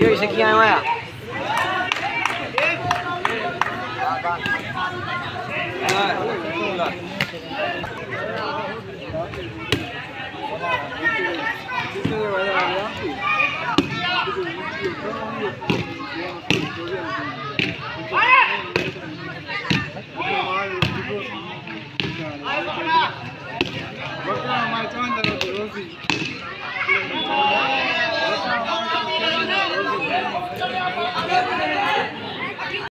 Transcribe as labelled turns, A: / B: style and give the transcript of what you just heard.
A: Yo, इसे किया हुआ Thank you. What am I doing?